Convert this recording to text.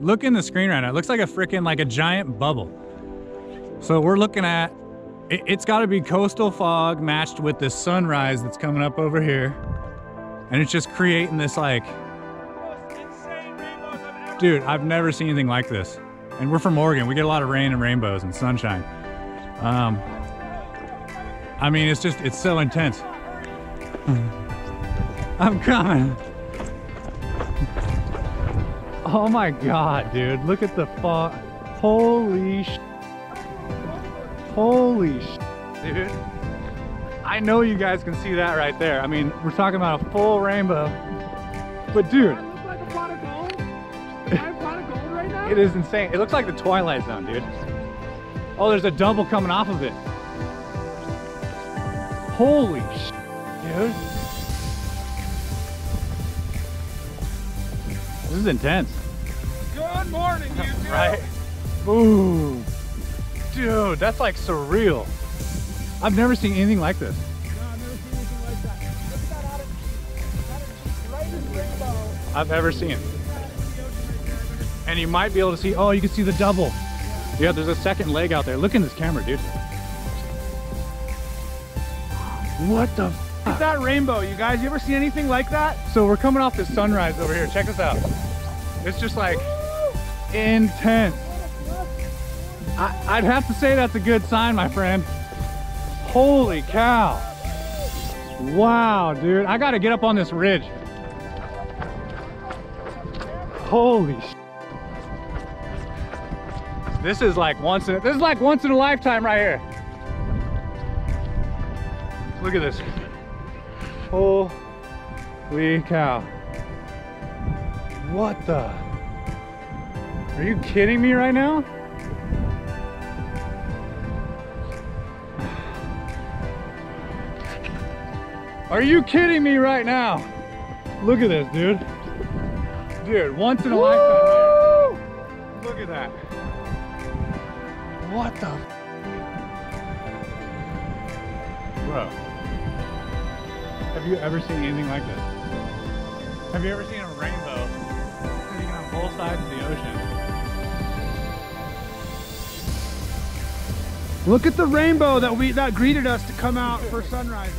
Look in the screen right now. It looks like a freaking like a giant bubble. So we're looking at it, it's got to be coastal fog matched with this sunrise that's coming up over here, and it's just creating this like. Dude, I've never seen anything like this. And we're from Oregon. We get a lot of rain and rainbows and sunshine. Um, I mean, it's just, it's so intense. I'm coming. Oh my God, dude. Look at the fog. Holy sh. Holy sh. Dude. I know you guys can see that right there. I mean, we're talking about a full rainbow. But dude. like a pot of gold? Am I a pot of gold right now? It is insane. It looks like the Twilight Zone, dude. Oh, there's a double coming off of it. Holy sh dude. This is intense. Good morning, you two. Right? Boom. Dude, that's like surreal. I've never seen anything like this. No, I've never seen anything like that. Look at that out of, that is brightest rainbow. I've ever seen. And you might be able to see, oh, you can see the double. Yeah, there's a second leg out there. Look in this camera, dude. What the At that rainbow, you guys. You ever see anything like that? So we're coming off this sunrise over here. Check this out. It's just like intense. I, I'd have to say that's a good sign, my friend. Holy cow. Wow, dude. I gotta get up on this ridge. Holy This is like once in a, this is like once in a lifetime right here. Look at this. Holy cow. What the? Are you kidding me right now? Are you kidding me right now? Look at this, dude. Dude, once in a lifetime. Look at that. What the? Bro. Have you ever seen anything like this? Have you ever seen a rainbow sitting on both sides of the ocean? Look at the rainbow that we that greeted us to come out for sunrise.